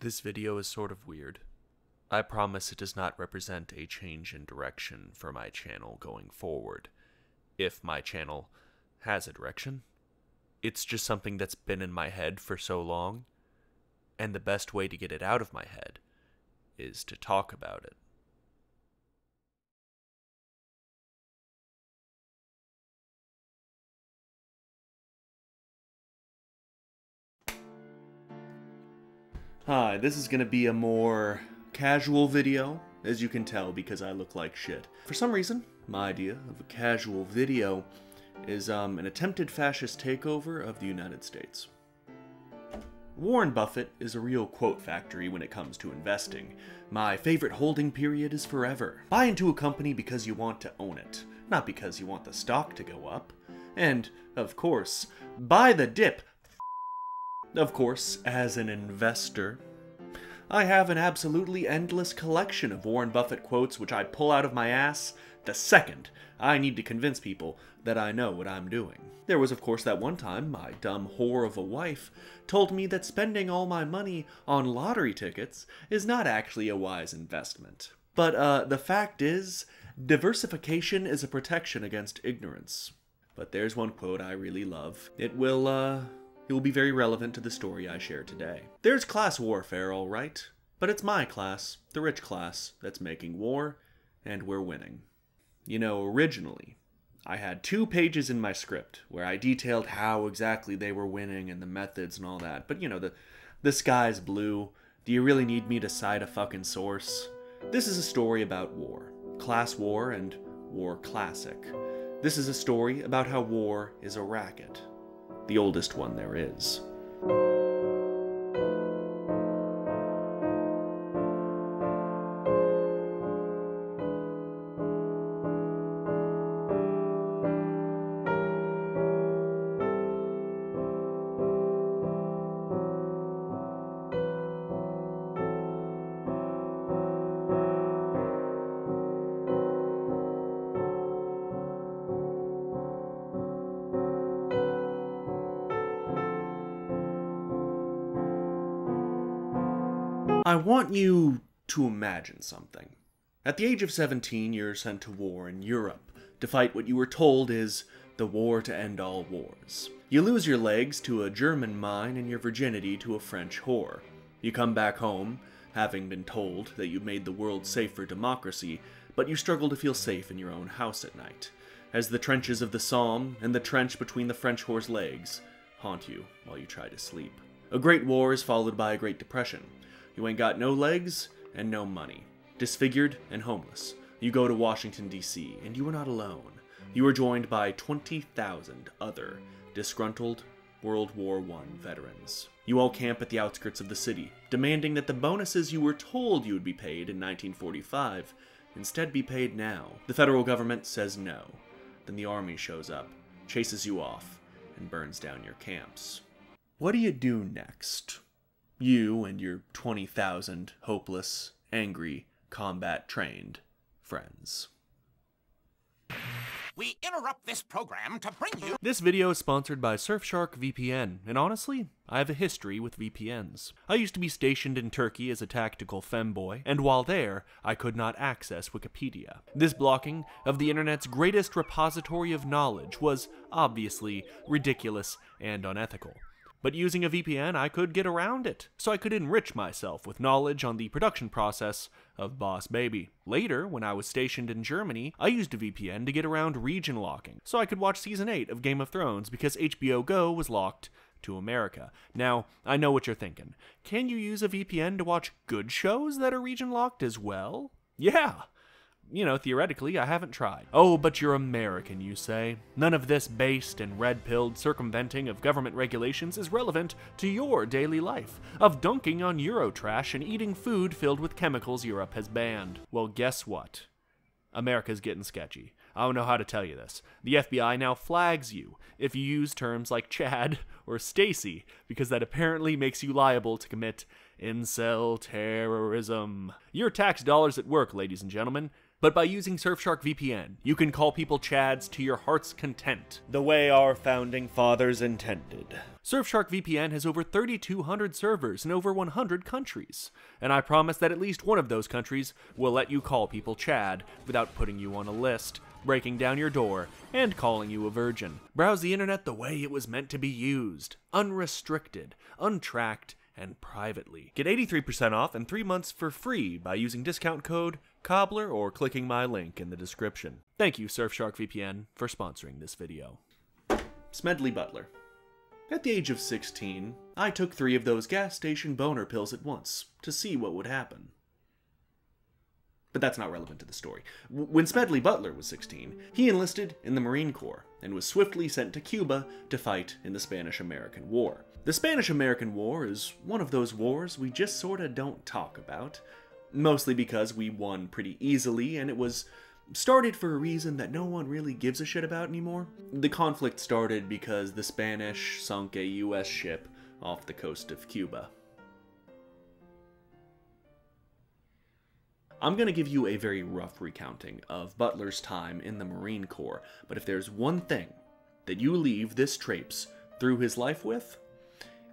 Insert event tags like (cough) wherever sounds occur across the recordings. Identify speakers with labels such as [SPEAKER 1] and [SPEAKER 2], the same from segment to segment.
[SPEAKER 1] This video is sort of weird. I promise it does not represent a change in direction for my channel going forward. If my channel has a direction, it's just something that's been in my head for so long, and the best way to get it out of my head is to talk about it. Hi, this is going to be a more casual video, as you can tell because I look like shit. For some reason, my idea of a casual video is um, an attempted fascist takeover of the United States. Warren Buffett is a real quote factory when it comes to investing. My favorite holding period is forever. Buy into a company because you want to own it, not because you want the stock to go up. And, of course, buy the dip of course, as an investor, I have an absolutely endless collection of Warren Buffett quotes which I pull out of my ass the second I need to convince people that I know what I'm doing. There was, of course, that one time my dumb whore of a wife told me that spending all my money on lottery tickets is not actually a wise investment. But uh, the fact is, diversification is a protection against ignorance. But there's one quote I really love. It will, uh, it will be very relevant to the story I share today. There's class warfare, all right, but it's my class, the rich class, that's making war, and we're winning. You know, originally, I had two pages in my script where I detailed how exactly they were winning and the methods and all that, but you know, the, the sky's blue. Do you really need me to cite a fucking source? This is a story about war, class war, and war classic. This is a story about how war is a racket the oldest one there is. Want you to imagine something. At the age of 17, you're sent to war in Europe to fight what you were told is the war to end all wars. You lose your legs to a German mine and your virginity to a French whore. You come back home, having been told that you made the world safe for democracy, but you struggle to feel safe in your own house at night, as the trenches of the Somme and the trench between the French whore's legs haunt you while you try to sleep. A great war is followed by a Great Depression, you ain't got no legs and no money. Disfigured and homeless. You go to Washington, D.C., and you are not alone. You are joined by 20,000 other disgruntled World War I veterans. You all camp at the outskirts of the city, demanding that the bonuses you were told you would be paid in 1945 instead be paid now. The federal government says no. Then the army shows up, chases you off, and burns down your camps. What do you do next? You and your 20,000 hopeless, angry, combat trained friends.
[SPEAKER 2] We interrupt this program to bring you.
[SPEAKER 1] This video is sponsored by Surfshark VPN, and honestly, I have a history with VPNs. I used to be stationed in Turkey as a tactical femboy, and while there, I could not access Wikipedia. This blocking of the internet's greatest repository of knowledge was obviously ridiculous and unethical. But using a VPN, I could get around it, so I could enrich myself with knowledge on the production process of Boss Baby. Later, when I was stationed in Germany, I used a VPN to get around region locking, so I could watch season 8 of Game of Thrones because HBO Go was locked to America. Now, I know what you're thinking. Can you use a VPN to watch good shows that are region locked as well? Yeah, you know, theoretically, I haven't tried. Oh, but you're American, you say. None of this based and red pilled circumventing of government regulations is relevant to your daily life, of dunking on Eurotrash and eating food filled with chemicals Europe has banned. Well, guess what? America's getting sketchy. I don't know how to tell you this. The FBI now flags you if you use terms like Chad or Stacy, because that apparently makes you liable to commit incel terrorism. Your tax dollars at work, ladies and gentlemen But by using Surfshark VPN, you can call people Chads to your heart's content, the way our founding fathers intended. Surfshark VPN has over 3,200 servers in over 100 countries, and I promise that at least one of those countries will let you call people Chad without putting you on a list, breaking down your door, and calling you a virgin. Browse the internet the way it was meant to be used, unrestricted, untracked, and privately. Get 83% off and 3 months for free by using discount code Cobbler or clicking my link in the description. Thank you Surfshark VPN for sponsoring this video. Smedley Butler. At the age of 16, I took three of those gas station boner pills at once to see what would happen. But that's not relevant to the story. When Smedley Butler was 16, he enlisted in the Marine Corps and was swiftly sent to Cuba to fight in the Spanish American War. The Spanish American War is one of those wars we just sorta don't talk about, mostly because we won pretty easily and it was started for a reason that no one really gives a shit about anymore. The conflict started because the Spanish sunk a US ship off the coast of Cuba. I'm going to give you a very rough recounting of Butler's time in the Marine Corps, but if there's one thing that you leave this Trapes through his life with,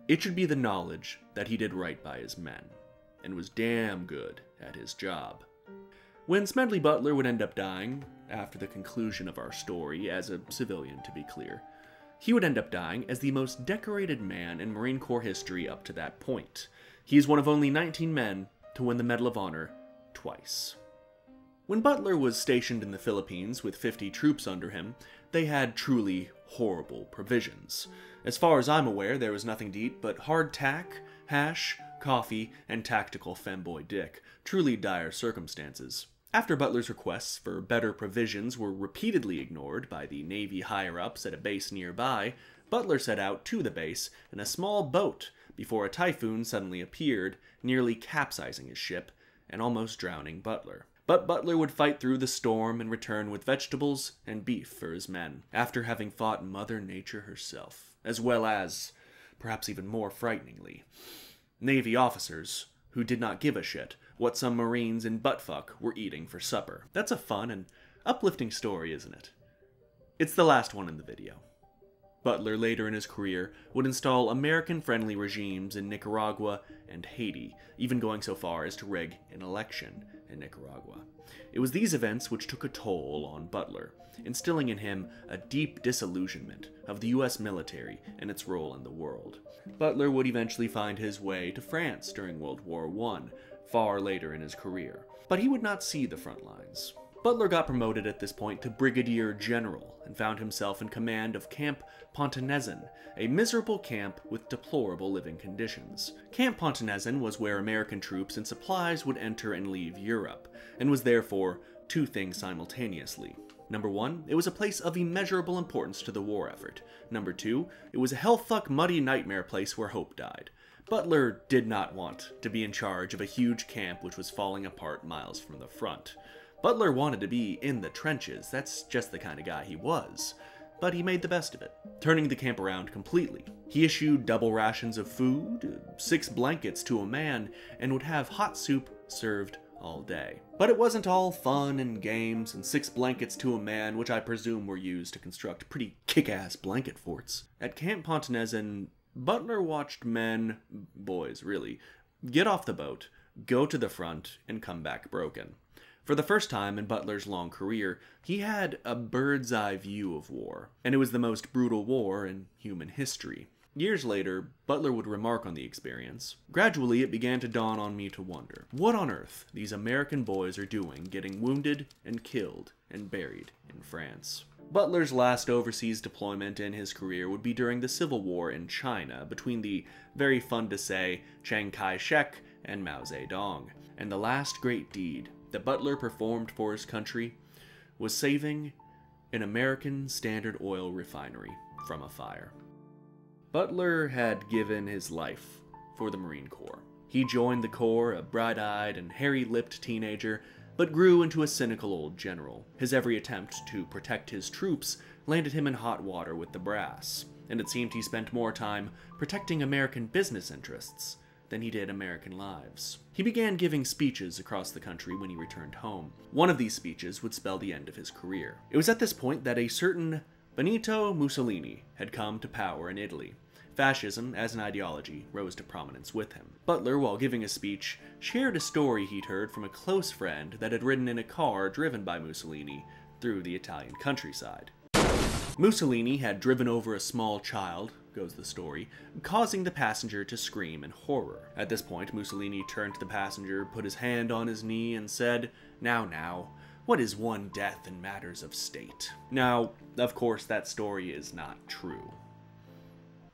[SPEAKER 1] it should be the knowledge that he did right by his men, and was damn good at his job. When Smedley Butler would end up dying, after the conclusion of our story, as a civilian to be clear, he would end up dying as the most decorated man in Marine Corps history up to that point. He is one of only 19 men to win the Medal of Honor twice. When Butler was stationed in the Philippines with 50 troops under him, they had truly horrible provisions. As far as I'm aware, there was nothing to eat but hardtack, hash, coffee, and tactical femboy dick. Truly dire circumstances. After Butler's requests for better provisions were repeatedly ignored by the Navy higher ups at a base nearby, Butler set out to the base in a small boat before a typhoon suddenly appeared, nearly capsizing his ship and almost drowning Butler. But Butler would fight through the storm and return with vegetables and beef for his men, after having fought Mother Nature herself, as well as, perhaps even more frighteningly, Navy officers who did not give a shit what some Marines in buttfuck were eating for supper. That's a fun and uplifting story, isn't it? It's the last one in the video. Butler later in his career would install American friendly regimes in Nicaragua and Haiti, even going so far as to rig an election in Nicaragua. It was these events which took a toll on Butler, instilling in him a deep disillusionment of the US military and its role in the world. Butler would eventually find his way to France during World War I, far later in his career, but he would not see the front lines. Butler got promoted at this point to brigadier general and found himself in command of Camp Pontanezen, a miserable camp with deplorable living conditions. Camp Pontanezen was where American troops and supplies would enter and leave Europe, and was therefore two things simultaneously. Number one, it was a place of immeasurable importance to the war effort. Number two, it was a hellfuck muddy nightmare place where hope died. Butler did not want to be in charge of a huge camp which was falling apart miles from the front. Butler wanted to be in the trenches, that's just the kind of guy he was. But he made the best of it, turning the camp around completely. He issued double rations of food, six blankets to a man, and would have hot soup served all day. But it wasn't all fun and games and six blankets to a man, which I presume were used to construct pretty kick-ass blanket forts. At Camp Pontanezen, Butler watched men, boys really, get off the boat, go to the front, and come back broken. For the first time in Butler's long career, he had a bird's eye view of war, and it was the most brutal war in human history. Years later, Butler would remark on the experience. Gradually, it began to dawn on me to wonder what on earth these American boys are doing getting wounded and killed and buried in France. Butler's last overseas deployment in his career would be during the Civil War in China between the very fun to say Chiang Kai shek and Mao Zedong. And the last great deed that Butler performed for his country was saving an American Standard Oil refinery from a fire. Butler had given his life for the Marine Corps. He joined the Corps a bright eyed and hairy lipped teenager, but grew into a cynical old general. His every attempt to protect his troops landed him in hot water with the brass, and it seemed he spent more time protecting American business interests than he did American lives. He began giving speeches across the country when he returned home. One of these speeches would spell the end of his career. It was at this point that a certain Benito Mussolini had come to power in Italy. Fascism, as an ideology, rose to prominence with him. Butler, while giving a speech, shared a story he'd heard from a close friend that had ridden in a car driven by Mussolini through the Italian countryside. Mussolini had driven over a small child, goes the story, causing the passenger to scream in horror. At this point, Mussolini turned to the passenger, put his hand on his knee, and said, Now, now, what is one death in matters of state? Now, of course, that story is not true.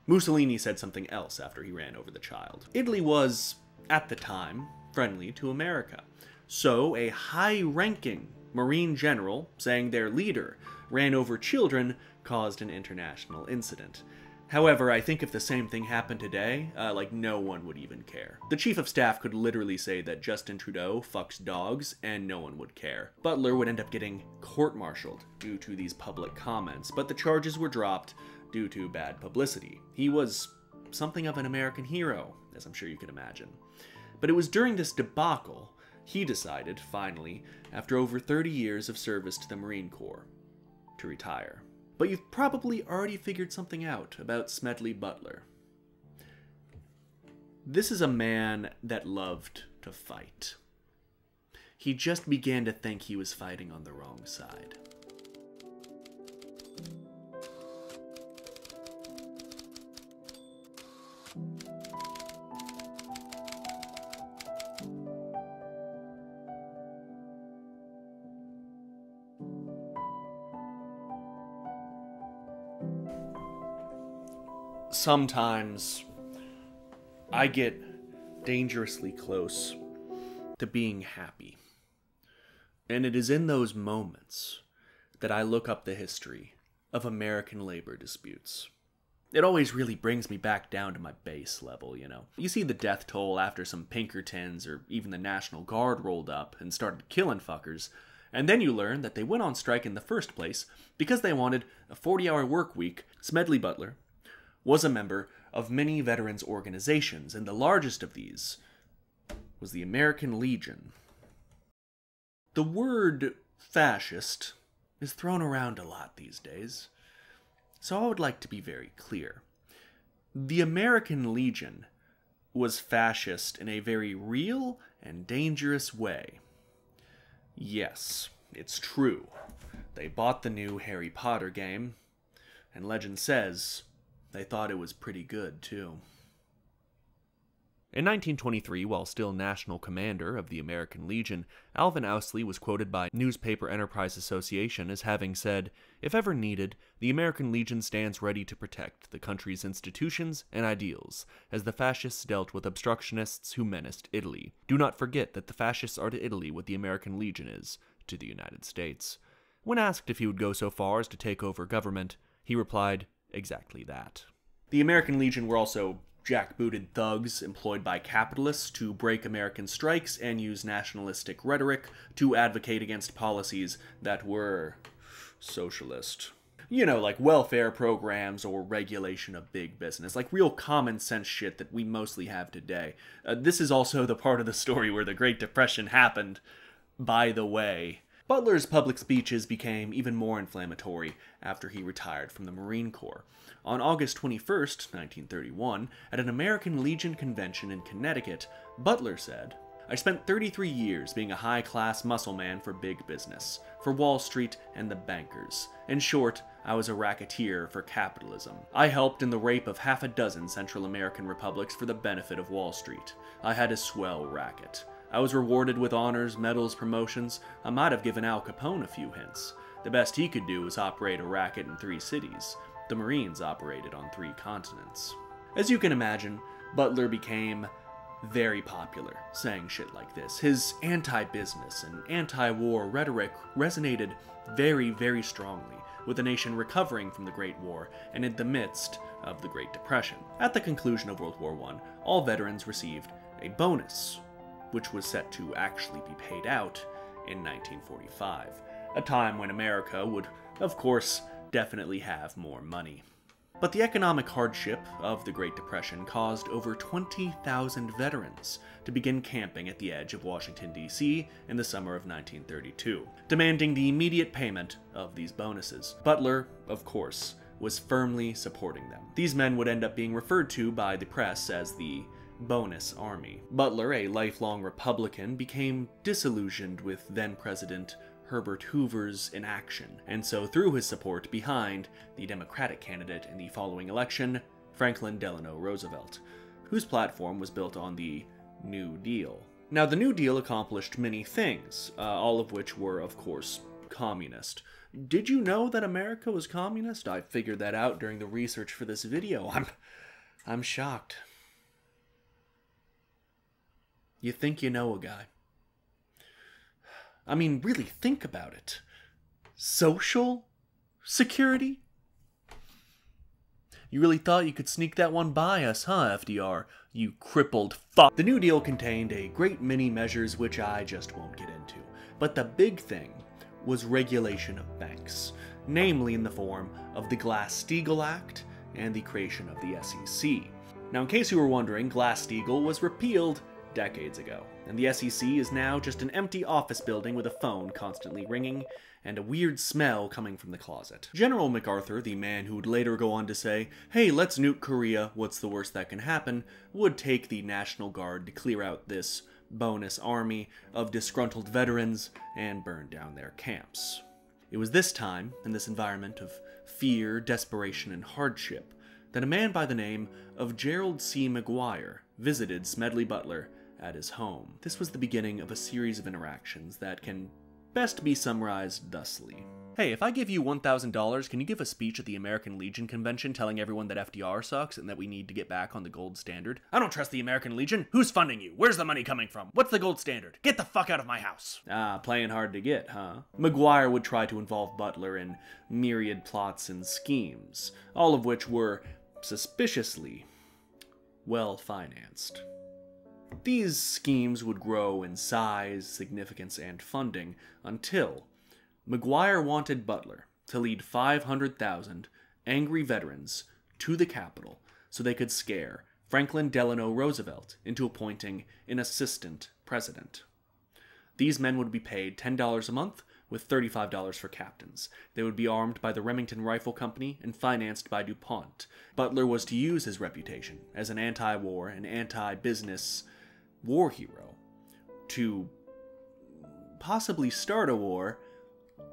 [SPEAKER 1] Mussolini said something else after he ran over the child. Italy was, at the time, friendly to America. So, a high ranking Marine general saying their leader ran over children caused an international incident. However, I think if the same thing happened today, uh, like no one would even care. The chief of staff could literally say that Justin Trudeau fucks dogs and no one would care. Butler would end up getting court-martialed due to these public comments, but the charges were dropped due to bad publicity. He was something of an American hero, as I'm sure you can imagine. But it was during this debacle he decided, finally, after over 30 years of service to the Marine Corps, to retire. But you've probably already figured something out about Smedley Butler. This is a man that loved to fight. He just began to think he was fighting on the wrong side. Sometimes I get dangerously close to being happy. And it is in those moments that I look up the history of American labor disputes. It always really brings me back down to my base level, you know. You see the death toll after some Pinkertons or even the National Guard rolled up and started killing fuckers, and then you learn that they went on strike in the first place because they wanted a 40 hour work week. Smedley Butler, was a member of many veterans organizations, and the largest of these was the American Legion. The word fascist is thrown around a lot these days, so I would like to be very clear. The American Legion was fascist in a very real and dangerous way. Yes, it's true. They bought the new Harry Potter game, and legend says they thought it was pretty good, too. In 1923, while still national commander of the American Legion, Alvin Owsley was quoted by Newspaper Enterprise Association as having said, If ever needed, the American Legion stands ready to protect the country's institutions and ideals, as the fascists dealt with obstructionists who menaced Italy. Do not forget that the fascists are to Italy what the American Legion is to the United States. When asked if he would go so far as to take over government, he replied, exactly that. The American Legion were also jackbooted thugs employed by capitalists to break American strikes and use nationalistic rhetoric to advocate against policies that were socialist. You know, like welfare programs or regulation of big business, like real common sense shit that we mostly have today. Uh, this is also the part of the story where the Great Depression happened, by the way. Butler's public speeches became even more inflammatory after he retired from the Marine Corps. On August 21, 1931, at an American Legion convention in Connecticut, Butler said, I spent 33 years being a high class muscle man for big business, for Wall Street and the bankers. In short, I was a racketeer for capitalism. I helped in the rape of half a dozen Central American republics for the benefit of Wall Street. I had a swell racket. I was rewarded with honors, medals, promotions. I might have given Al Capone a few hints. The best he could do was operate a racket in three cities. The Marines operated on three continents. As you can imagine, Butler became very popular saying shit like this. His anti business and anti war rhetoric resonated very, very strongly with the nation recovering from the Great War and in the midst of the Great Depression. At the conclusion of World War I, all veterans received a bonus which was set to actually be paid out in 1945, a time when America would, of course, definitely have more money. But the economic hardship of the Great Depression caused over 20,000 veterans to begin camping at the edge of Washington, D.C. in the summer of 1932, demanding the immediate payment of these bonuses. Butler, of course, was firmly supporting them. These men would end up being referred to by the press as the Bonus Army. Butler, a lifelong Republican, became disillusioned with then President Herbert Hoover's inaction, and so threw his support behind the Democratic candidate in the following election, Franklin Delano Roosevelt, whose platform was built on the New Deal. Now, the New Deal accomplished many things, uh, all of which were, of course, communist. Did you know that America was communist? I figured that out during the research for this video. I'm I'm shocked. You think you know a guy. I mean, really think about it. Social security? You really thought you could sneak that one by us, huh, FDR? You crippled fuck. The New Deal contained a great many measures which I just won't get into. But the big thing was regulation of banks, namely in the form of the Glass-Steagall Act and the creation of the SEC. Now, in case you were wondering, Glass-Steagall was repealed decades ago, and the SEC is now just an empty office building with a phone constantly ringing and a weird smell coming from the closet. General MacArthur, the man who would later go on to say, hey, let's nuke Korea, what's the worst that can happen, would take the National Guard to clear out this bonus army of disgruntled veterans and burn down their camps. It was this time, in this environment of fear, desperation, and hardship, that a man by the name of Gerald C. MacGuire visited Smedley Butler at his home. This was the beginning of a series of interactions that can best be summarized thusly. Hey, if I give you $1,000, can you give a speech at the American Legion convention telling everyone that FDR sucks and that we need to get back on the gold standard? I don't trust the American Legion. Who's funding you? Where's the money coming from? What's the gold standard? Get the fuck out of my house. Ah, playing hard to get, huh? MacGuire would try to involve Butler in myriad plots and schemes, all of which were suspiciously well financed. These schemes would grow in size, significance, and funding until MacGuire wanted Butler to lead 500,000 angry veterans to the Capitol so they could scare Franklin Delano Roosevelt into appointing an assistant president. These men would be paid $10 a month with $35 for captains. They would be armed by the Remington Rifle Company and financed by DuPont. Butler was to use his reputation as an anti war and anti business war hero to possibly start a war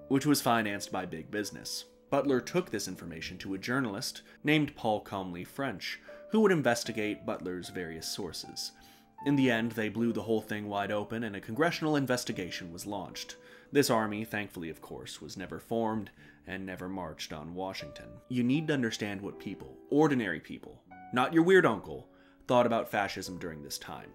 [SPEAKER 1] which was financed by big business. Butler took this information to a journalist named Paul Comly French, who would investigate Butler's various sources. In the end, they blew the whole thing wide open and a congressional investigation was launched. This army, thankfully of course, was never formed and never marched on Washington. You need to understand what people, ordinary people, not your weird uncle, thought about fascism during this time.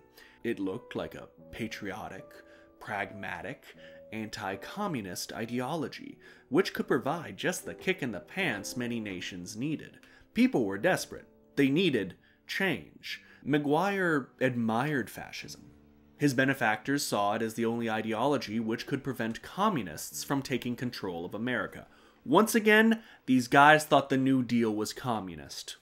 [SPEAKER 1] It looked like a patriotic, pragmatic, anti communist ideology, which could provide just the kick in the pants many nations needed. People were desperate, they needed change. MacGuire admired fascism. His benefactors saw it as the only ideology which could prevent communists from taking control of America. Once again, these guys thought the New Deal was communist.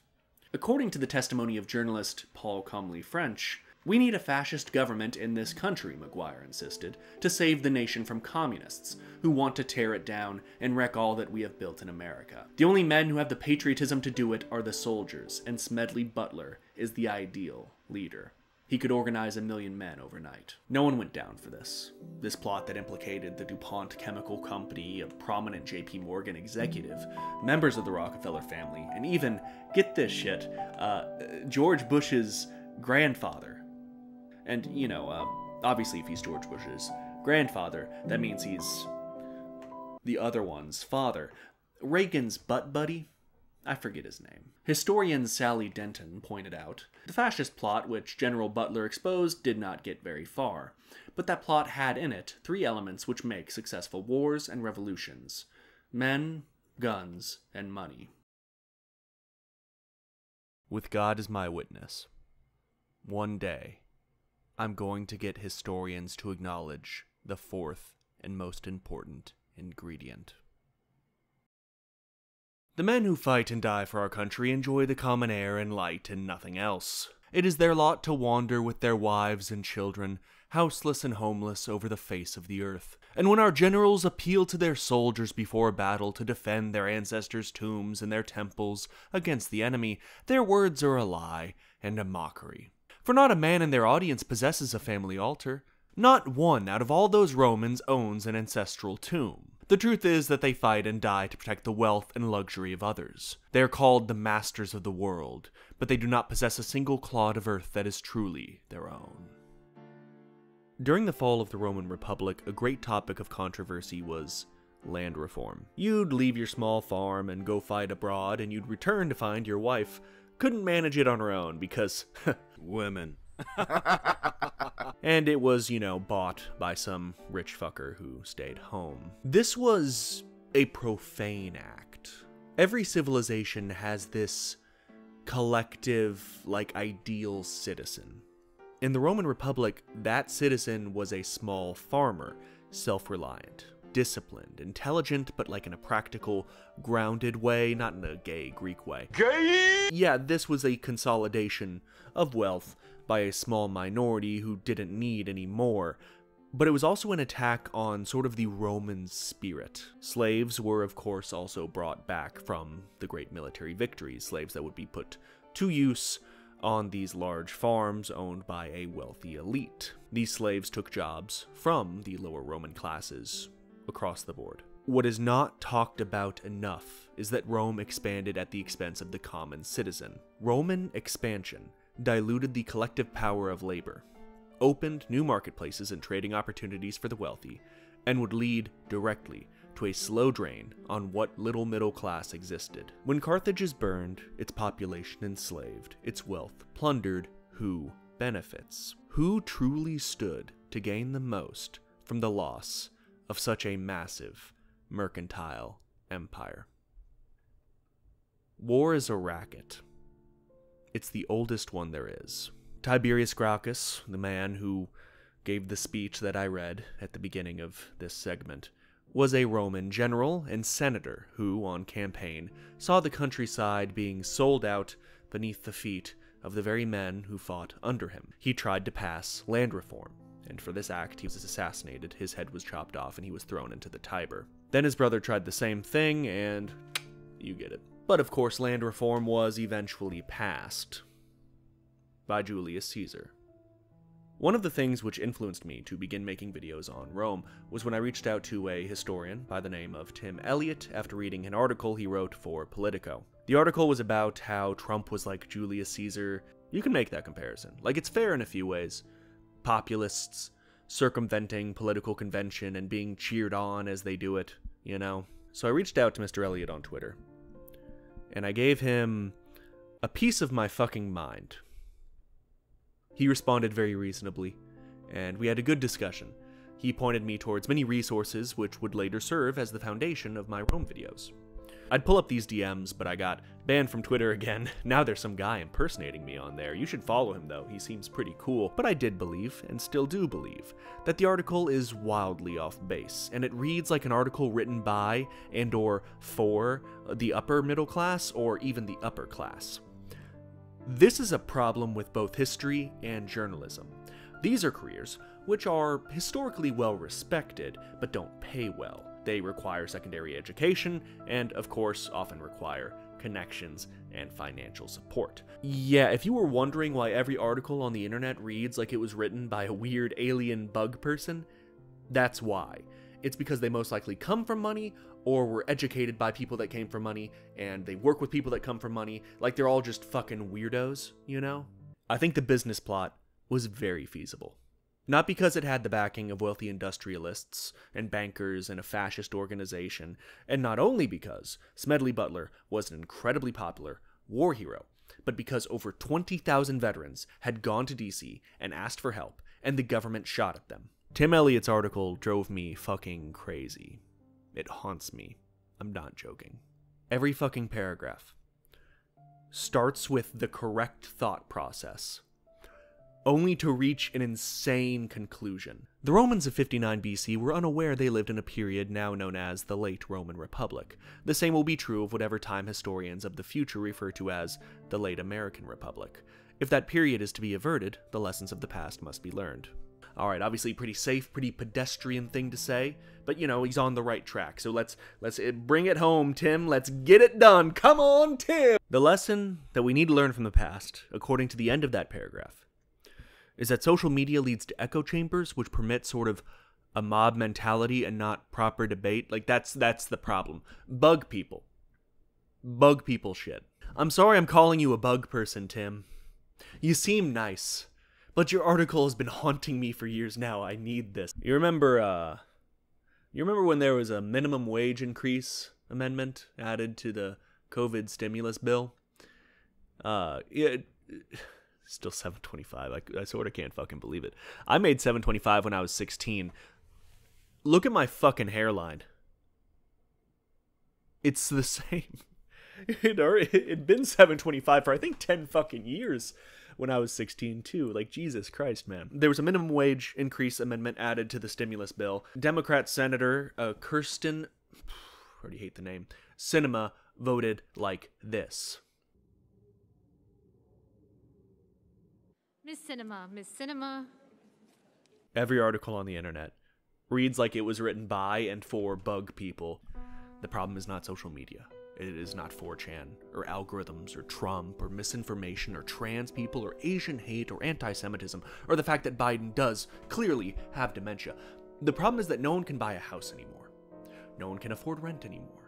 [SPEAKER 1] According to the testimony of journalist Paul Comly French, we need a fascist government in this country, MacGuire insisted, to save the nation from communists who want to tear it down and wreck all that we have built in America. The only men who have the patriotism to do it are the soldiers, and Smedley Butler is the ideal leader. He could organize a million men overnight. No one went down for this. This plot that implicated the DuPont Chemical Company, a prominent JP Morgan executive, members of the Rockefeller family, and even, get this shit, uh, George Bush's grandfather, and, you know, uh, obviously, if he's George Bush's grandfather, that means he's the other one's father. Reagan's butt buddy? I forget his name. Historian Sally Denton pointed out the fascist plot which General Butler exposed did not get very far, but that plot had in it three elements which make successful wars and revolutions men, guns, and money. With God as my witness, one day I'm going to get historians to acknowledge the fourth and most important ingredient. The men who fight and die for our country enjoy the common air and light and nothing else. It is their lot to wander with their wives and children, houseless and homeless over the face of the earth. And when our generals appeal to their soldiers before battle to defend their ancestors' tombs and their temples against the enemy, their words are a lie and a mockery. For not a man in their audience possesses a family altar. Not one out of all those Romans owns an ancestral tomb. The truth is that they fight and die to protect the wealth and luxury of others. They are called the masters of the world, but they do not possess a single clod of earth that is truly their own. During the fall of the Roman Republic, a great topic of controversy was land reform. You'd leave your small farm and go fight abroad, and you'd return to find your wife couldn't manage it on her own because (laughs) women. (laughs) and it was, you know, bought by some rich fucker who stayed home. This was a profane act. Every civilization has this collective, like, ideal citizen. In the Roman Republic, that citizen was a small farmer, self reliant, disciplined, intelligent, but like in a practical, grounded way, not in a gay Greek way. Gay? Yeah, this was a consolidation of wealth by a small minority who didn't need any more. But it was also an attack on sort of the Roman spirit. Slaves were, of course, also brought back from the great military victories, slaves that would be put to use on these large farms owned by a wealthy elite. These slaves took jobs from the lower Roman classes across the board. What is not talked about enough is that Rome expanded at the expense of the common citizen. Roman expansion diluted the collective power of labor, opened new marketplaces and trading opportunities for the wealthy, and would lead directly to a slow drain on what little middle class existed. When Carthage is burned, its population enslaved, its wealth plundered, who benefits? Who truly stood to gain the most from the loss of such a massive mercantile empire? War is a racket. It's the oldest one there is. Tiberius Gracchus, the man who gave the speech that I read at the beginning of this segment, was a Roman general and senator who, on campaign, saw the countryside being sold out beneath the feet of the very men who fought under him. He tried to pass land reform, and for this act he was assassinated, his head was chopped off, and he was thrown into the Tiber. Then his brother tried the same thing, and you get it. But of course, land reform was eventually passed by Julius Caesar. One of the things which influenced me to begin making videos on Rome was when I reached out to a historian by the name of Tim Elliott after reading an article he wrote for Politico. The article was about how Trump was like Julius Caesar. You can make that comparison. Like, it's fair in a few ways. Populists circumventing political convention and being cheered on as they do it, you know? So I reached out to Mr. Elliott on Twitter, and I gave him a piece of my fucking mind. He responded very reasonably, and we had a good discussion. He pointed me towards many resources which would later serve as the foundation of my Rome videos. I'd pull up these DMs, but I got banned from Twitter again. (laughs) Now there's some guy impersonating me on there. You should follow him though, he seems pretty cool. But I did believe, and still do believe, that the article is wildly off base, and it reads like an article written by and or for the upper middle class or even the upper class. This is a problem with both history and journalism. These are careers which are historically well respected, but don't pay well. They require secondary education, and of course, often require connections and financial support. Yeah, if you were wondering why every article on the internet reads like it was written by a weird alien bug person, that's why. It's because they most likely come from money or were educated by people that came from money and they work with people that come from money. Like they're all just fucking weirdos, you know? I think the business plot was very feasible. Not because it had the backing of wealthy industrialists and bankers and a fascist organization, and not only because Smedley Butler was an incredibly popular war hero, but because over 20,000 veterans had gone to DC and asked for help, and the government shot at them. Tim Elliott's article drove me fucking crazy. It haunts me. I'm not joking. Every fucking paragraph starts with the correct thought process only to reach an insane conclusion. The Romans of 59 BC were unaware they lived in a period now known as the Late Roman Republic. The same will be true of whatever time historians of the future refer to as the Late American Republic. If that period is to be averted, the lessons of the past must be learned. Alright, obviously pretty safe, pretty pedestrian thing to say, but you know, he's on the right track. So let's let's eh, bring it home, Tim. Let's get it done. Come on, Tim. The lesson that we need to learn from the past, according to the end of that paragraph, is that social media leads to echo chambers which permit sort of a mob mentality and not proper debate. Like that's that's the problem. Bug people. Bug people shit. I'm sorry I'm calling you a bug person, Tim. You seem nice. But your article has been haunting me for years now. I need this. You remember uh you remember when there was a minimum wage increase amendment added to the COVID stimulus bill? Uh yeah, still 725. I, I sort of can't fucking believe it. I made 725 when I was 16. Look at my fucking hairline. It's the (laughs) same. It it'd been 725 for I think 10 fucking years when I was 16 too. Like Jesus Christ, man. There was a minimum wage increase amendment added to the stimulus bill. Democrat Senator uh, Kyrsten, (sighs) I already hate the name, Sinema voted like this.
[SPEAKER 3] Miss Sinema, Miss Sinema.
[SPEAKER 1] Every article on the internet reads like it was written by and for bug people. The problem is not social media. It is not 4chan, or algorithms, or Trump, or misinformation, or trans people, or Asian hate, or anti Semitism, or the fact that Biden does clearly have dementia. The problem is that no one can buy a house anymore. No one can afford rent anymore.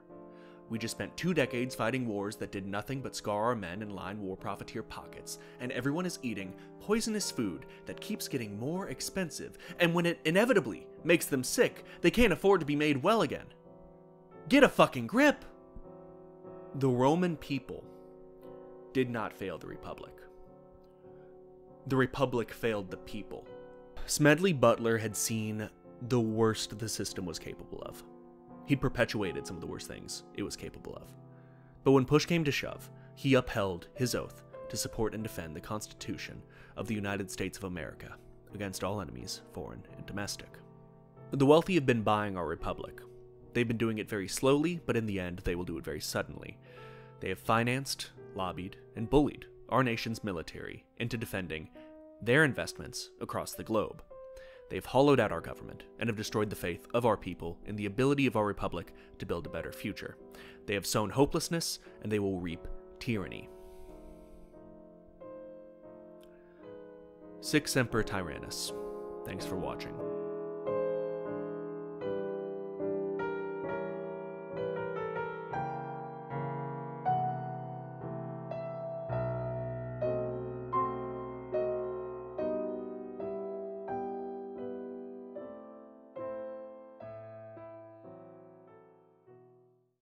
[SPEAKER 1] We just spent two decades fighting wars that did nothing but scar our men and line war profiteer pockets, and everyone is eating poisonous food that keeps getting more expensive, and when it inevitably makes them sick, they can't afford to be made well again. Get a fucking grip! The Roman people did not fail the Republic. The Republic failed the people. Smedley Butler had seen the worst the system was capable of. He'd perpetuated some of the worst things it was capable of. But when push came to shove, he upheld his oath to support and defend the Constitution of the United States of America against all enemies, foreign and domestic. The wealthy have been buying our republic, They've been doing it very slowly, but in the end, they will do it very suddenly. They have financed, lobbied, and bullied our nation's military into defending their investments across the globe. They have hollowed out our government and have destroyed the faith of our people in the ability of our republic to build a better future. They have sown hopelessness and they will reap tyranny. Sic Semper Tyrannis. Thanks for watching.